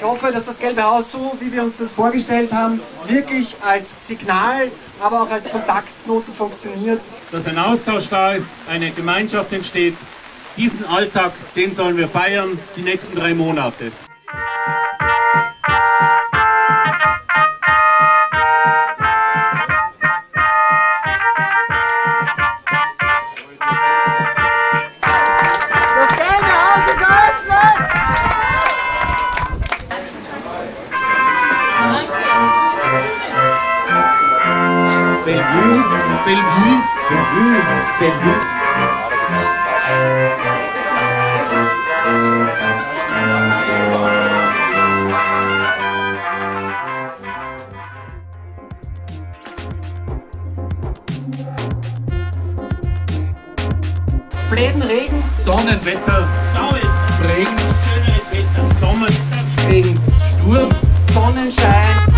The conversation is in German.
Ich hoffe, dass das Gelbe Haus so, wie wir uns das vorgestellt haben, wirklich als Signal, aber auch als Kontaktknoten funktioniert. dass ein Austausch da ist, eine Gemeinschaft entsteht. Diesen Alltag, den sollen wir feiern, die nächsten drei Monate. Bellevue, Bellevue, Bellevue, Bellevue. Bläden Regen, Sonnenwetter, Regen, schönes Wetter, Sommer, Regen, Sturm, Sonnenschein,